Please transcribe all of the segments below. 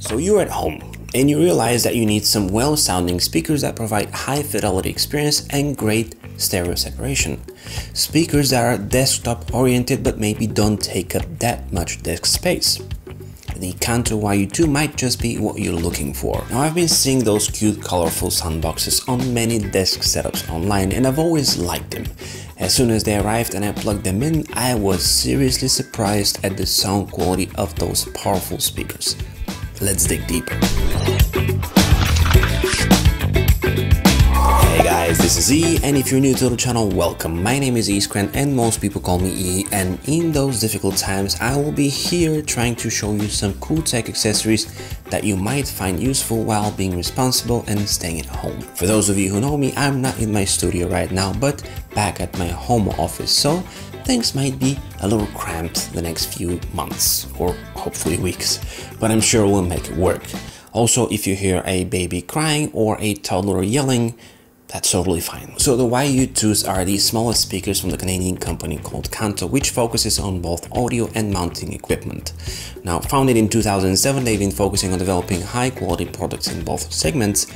So you're at home and you realize that you need some well-sounding speakers that provide high fidelity experience and great stereo separation. Speakers that are desktop oriented but maybe don't take up that much desk space. The Kanto YU2 might just be what you're looking for. Now I've been seeing those cute colorful soundboxes on many desk setups online and I've always liked them. As soon as they arrived and I plugged them in, I was seriously surprised at the sound quality of those powerful speakers. Let's dig deeper. Hey guys, this is E and if you're new to the channel, welcome. My name is Iskren and most people call me E and in those difficult times I will be here trying to show you some cool tech accessories that you might find useful while being responsible and staying at home. For those of you who know me, I'm not in my studio right now but back at my home office so things might be a little cramped the next few months or hopefully weeks, but I'm sure we'll make it work. Also, if you hear a baby crying or a toddler yelling, that's totally fine. So the YU2s are the smallest speakers from the Canadian company called Kanto, which focuses on both audio and mounting equipment. Now, founded in 2007, they've been focusing on developing high quality products in both segments,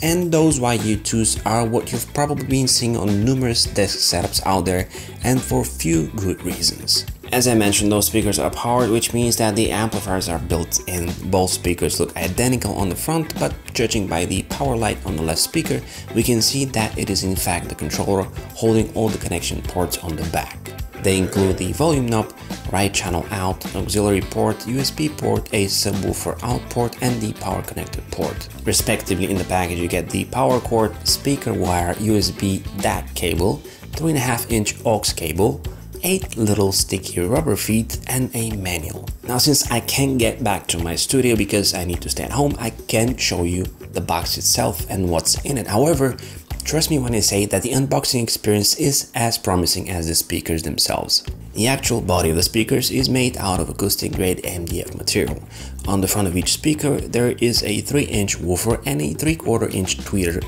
and those YU2s are what you've probably been seeing on numerous desk setups out there and for a few good reasons. As I mentioned, those speakers are powered, which means that the amplifiers are built in. Both speakers look identical on the front, but judging by the power light on the left speaker, we can see that it is in fact the controller holding all the connection ports on the back. They include the volume knob, right channel out, auxiliary port, USB port, a subwoofer out port and the power connector port. Respectively in the package you get the power cord, speaker wire, USB DAC cable, 3.5 inch aux cable, 8 little sticky rubber feet and a manual. Now since I can't get back to my studio because I need to stay at home, I can show you the box itself and what's in it. However, Trust me when I say that the unboxing experience is as promising as the speakers themselves. The actual body of the speakers is made out of acoustic grade MDF material. On the front of each speaker there is a 3 inch woofer and a 3 quarter inch tweeter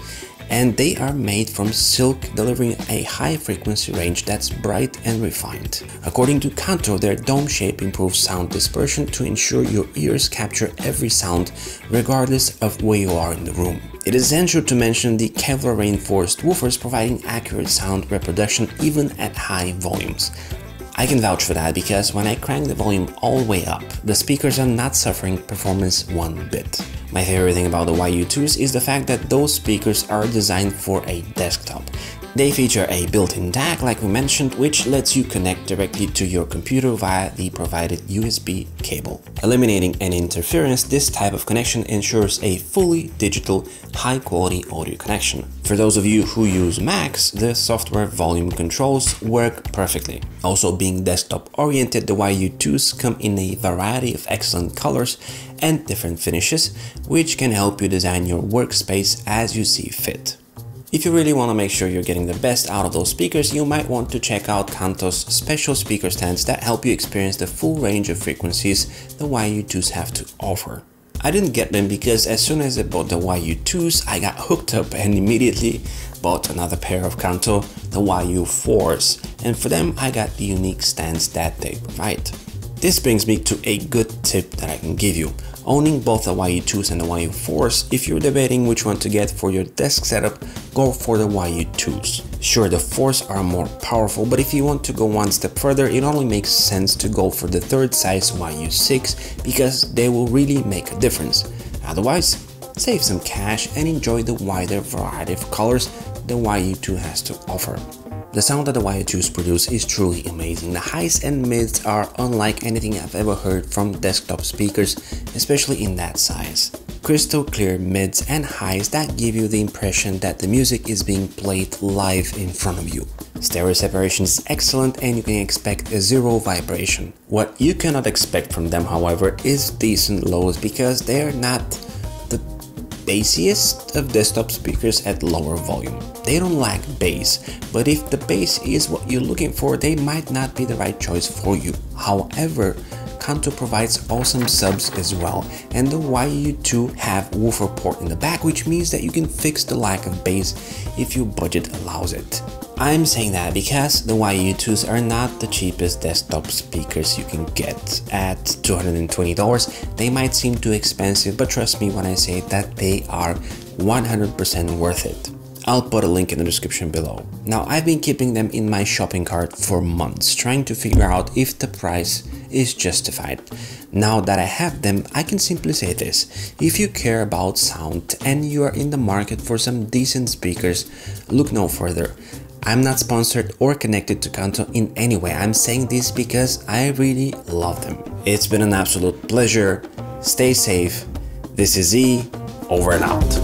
and they are made from silk delivering a high frequency range that's bright and refined. According to Kanto, their dome shape improves sound dispersion to ensure your ears capture every sound regardless of where you are in the room. It is essential to mention the Kevlar reinforced woofers providing accurate sound reproduction even at high volumes. I can vouch for that because when I crank the volume all the way up, the speakers are not suffering performance one bit. My favorite thing about the YU2s is the fact that those speakers are designed for a desktop. They feature a built-in DAC like we mentioned which lets you connect directly to your computer via the provided USB cable. Eliminating any interference, this type of connection ensures a fully digital, high-quality audio connection. For those of you who use Macs, the software volume controls work perfectly. Also being desktop oriented, the YU2s come in a variety of excellent colors and different finishes, which can help you design your workspace as you see fit. If you really want to make sure you're getting the best out of those speakers, you might want to check out Kanto's special speaker stands that help you experience the full range of frequencies the YU2s have to offer. I didn't get them because as soon as I bought the YU2s, I got hooked up and immediately bought another pair of Kanto, the YU4s, and for them I got the unique stands that they provide. This brings me to a good tip that I can give you. Owning both the YU2s and the YU4s, if you're debating which one to get for your desk setup, go for the YU2s. Sure, the 4s are more powerful, but if you want to go one step further, it only makes sense to go for the third size YU6 because they will really make a difference. Otherwise, save some cash and enjoy the wider variety of colors the YU2 has to offer. The sound that the YU2s produce is truly amazing. The highs and mids are unlike anything I've ever heard from desktop speakers, especially in that size. Crystal clear mids and highs that give you the impression that the music is being played live in front of you. Stereo separation is excellent and you can expect a zero vibration. What you cannot expect from them however is decent lows because they're not bassiest of desktop speakers at lower volume. They don't lack bass, but if the bass is what you're looking for, they might not be the right choice for you. However, Kanto provides awesome subs as well, and the YU2 have woofer port in the back, which means that you can fix the lack of bass if your budget allows it. I'm saying that because the YU2s are not the cheapest desktop speakers you can get. At $220, they might seem too expensive, but trust me when I say that they are 100% worth it. I'll put a link in the description below. Now I've been keeping them in my shopping cart for months, trying to figure out if the price is justified. Now that I have them, I can simply say this. If you care about sound and you are in the market for some decent speakers, look no further. I'm not sponsored or connected to Kanto in any way. I'm saying this because I really love them. It's been an absolute pleasure. Stay safe. This is Z, over and out.